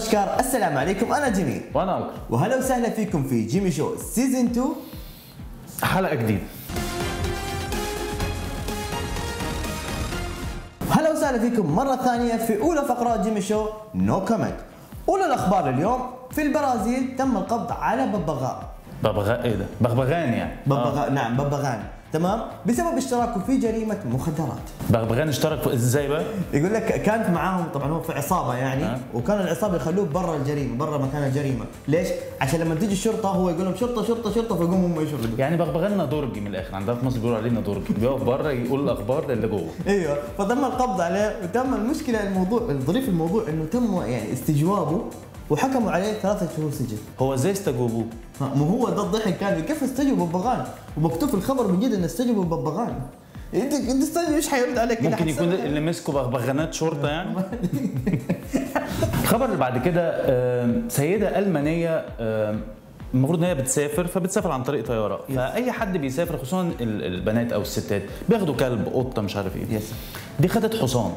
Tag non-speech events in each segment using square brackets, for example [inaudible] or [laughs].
नमस्कार السلام عليكم أنا جميل. وأنا أكرم. وهلا وسهلا فيكم في جيمي شو season 2 حلقة جديدة. هلا وسهلا فيكم مرة ثانية في أولى فقرات جيمي شو no comment. أولى الأخبار اليوم في البرازيل تم القبض على ببغاء. ببغاء إيه ده؟ بغبغان يعني. ببغاء نعم ببغان. تمام؟ بسبب اشتراكه في جريمة مخدرات. بغبغان اشترك إزاي بقى؟ يقول لك كانت معاهم طبعا هو في عصابة يعني أه. وكان العصابة يخلوه برا الجريمة برا مكان الجريمة. ليش؟ عشان لما تيجي الشرطة هو يقول لهم شرطة شرطة شرطة فيقوموا هم يشردوا يعني بغبغان درجي من الآخر عندنا في مصر بيقولوا عليه درجي بيقف بره يقول الأخبار اللي جوه. أيوه. فتم القبض عليه وتم المشكلة الموضوع الظريف الموضوع إنه تم يعني استجوابه وحكموا عليه ثلاثة شهور سجن. هو إزاي استجوبوه مو هو ده الضحك كان كيف استجوبوا ببغان ومكتوب في الخبر من جد انه استجوبوا ببغان انت أنت استنى إيش حيرد عليك؟ ممكن يكون اللي مسكوا بغبغانات شرطة يعني؟ [laughs] الخبر اللي بعد كده آم، سيدة ألمانية آم، المفروض إن هي بتسافر فبتسافر عن طريق طيارة. فأي حد بيسافر خصوصا ال- البنات أو الستات بياخدوا كلب قطة مش عارف إيه. يس دي خدت حصان.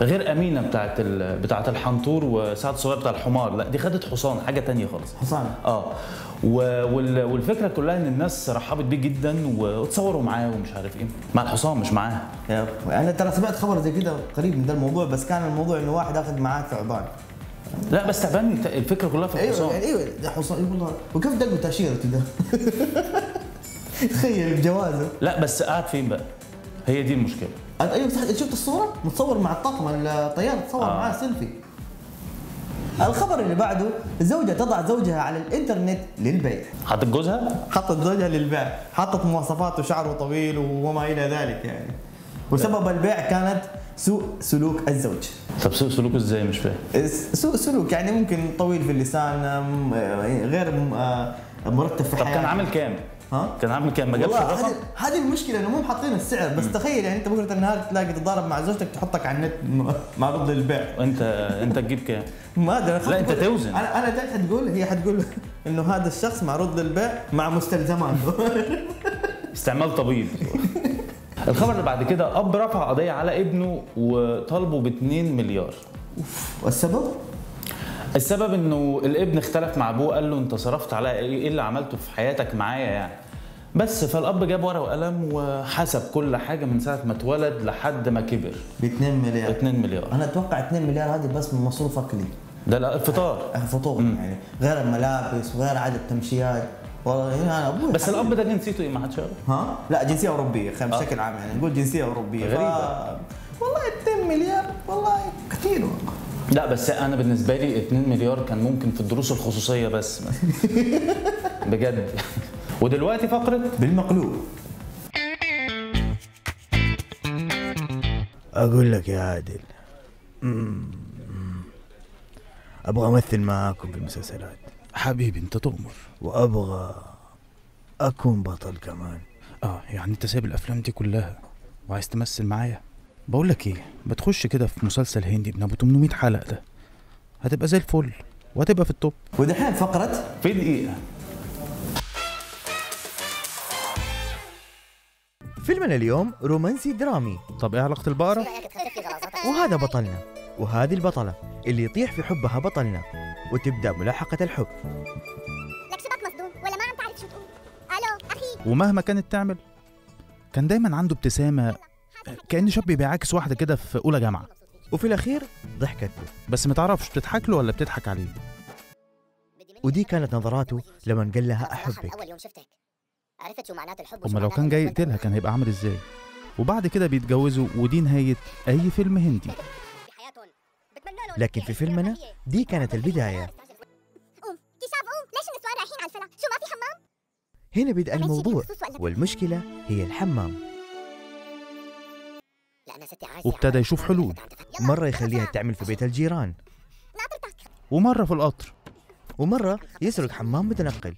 غير أمينة بتاعت ال... بتاعت الحنطور وسعد الصغير بتاع الحمار. لا دي خدت حصان حاجة تانية خالص. حصان. آه. وال... والفكرة كلها إن الناس رحبت بيه جدا وتصوروا معاه ومش عارف إيه. مع الحصان مش أخي، أنا ترى سمعت خبر زي كده قريب من ده الموضوع بس كان الموضوع إنه واحد أخذ معاه ثعبان. لا بس تعبان الفكرة كلها في أيوه الحصان. يعني أيوه ده حصان. والله وكيف دقوا تاشيرته ده? [laughs] تخيل بجوازه لا بس قاعد فين بقى؟ هي دي المشكلة. أنت- أيوه صح. شفت الصورة؟ متصور مع الطاقم الطيار تصور آه. معاه سيلفي. الخبر اللي بعده زوجة تضع زوجها على الإنترنت للبيع. حاطط جوزها؟ حطت زوجها للبيع. حطت مواصفاته شعره طويل وما إلى ذلك يعني. وسبب البيع كانت سوء سلوك الزوج. طب سوء سلوكه إزاي؟ مش فاهم. سوء سلوك يعني ممكن طويل في اللسان آه، غير آه، مرتب في طب كان عامل كام؟ ها؟ كان عامل كام ما جابش الرقم. هذه المشكلة إنه مو حاطين السعر بس تخيل يعني أنت بكرة النهار تلاقي تتضارب مع زوجتك تحطك على النت معروض للبيع انت أنت تجيب كام؟ [laughs] ما أدري لا، خفت- توزن. أنا أنا جاي حتقول هي حتقول [laughs] إنه هذا الشخص معروض للبيع مع مستلزماته. [laughs] استعمال طبيب. الخبر اللي بعد كده أب رفع قضية على ابنه وطالبه ب 2 مليار والسبب؟ السبب إنه الابن اختلف مع أبوه قال له أنت صرفت على إيه إيه اللي عملته في حياتك معايا يعني؟ بس فالأب جاب ورقة وقلم وحسب كل حاجة من ساعة ما اتولد لحد ما كبر. ب 2 مليار. 2 مليار. أنا أتوقع 2 مليار هذه بس من مصروفك لي. ده لا الفطار. فطور يعني. غير الملابس وغير عدد تمشيات والله يعني أنا أبوي بس الأب ده جنسيته إيه؟ ما حدش يعرف. ها؟ لا جنسية أوروبية خلينا بشكل عام يعني. نقول جنسية أوروبية. غريبة. والله 2 مليار والله كثير والله. لا بس أنا بالنسبة لي 2 مليار كان ممكن في الدروس الخصوصية بس. [laughs] بجد. ودلوقتي فقرة؟ بالمقلوب. أقول لك يا عادل. مم. أبغى أمثل معاكم في المسلسلات حبيبي أنت تؤمر. وأبغى أكون بطل كمان. آه يعني أنت سايب الأفلام دي كلها وعايز تمثل معايا؟ بقول لك إيه بتخش كده في مسلسل هندي ابن ابو 800 حلقة ده. هتبقى زي الفل وهتبقى في التوب. ودحين فقره في دقيقه فيلمنا اليوم رومانسي درامي طب إيه علاقه البقرة. وهذا بطلنا وهذه البطلة اللي يطيح في حبها بطلنا وتبدأ ملاحقة الحب. لك شبك مصدوم ولا ما عم تعرف شو تقول. ألو أخي. ومهما كانت تعمل كان دايما عنده ابتسامة كأن شاب بيعاكس واحدة كده في أولى جامعة. وفي الأخير ضحكت. له بس ما تعرفش بتضحك له ولا بتضحك عليه؟ ودي كانت نظراته لما قال لها أحبك. أول يوم شفتك. عرفت شو معناته الحب لو كان جاي يقتلها كان هيبقى عامل إزاي؟ وبعد كده بيتجوزوا ودي نهاية أي فيلم هندي. لكن في فيلمنا دي كانت حمام؟ هنا بدأ الموضوع والمشكلة هي الحمام. وابتدى يشوف حلول. مرة يخليها. تعمل في بيت الجيران. ومرة في القطر. ومرة يسرق حمام متنقل.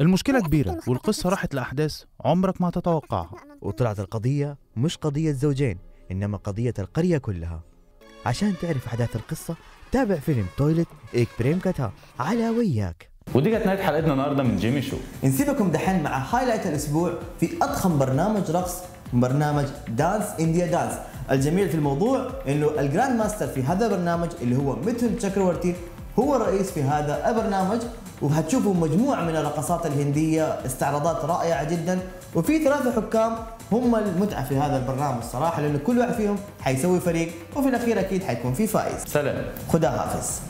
المشكلة كبيرة والقصة راحت لأحداث عمرك ما تتوقعها. وطلعت القضية مش قضية زوجين إنما قضية القرية كلها. عشان تعرف أحداث القصة تابع فيلم تويلت إيك بريم كاتا على وياك. ودي كانت نهايه حلقتنا النهارده من جيمي شو. نسيبكم دحين مع highlight الأسبوع في أضخم برنامج رقص برنامج دانس انديا دانس الجميل في الموضوع إنه ال grand master في هذا البرنامج اللي هو ميثن تشكرورتي هو الرئيس في هذا البرنامج وهتشوفوا مجموعة من الرقصات الهندية استعراضات رائعة جدا وفي ثلاثة حكام هم المتعة في هذا البرنامج الصراحة لأنه كل واحد فيهم حيسوي فريق وفي الأخير أكيد حيكون في فائز. سلام. خدا حافظ.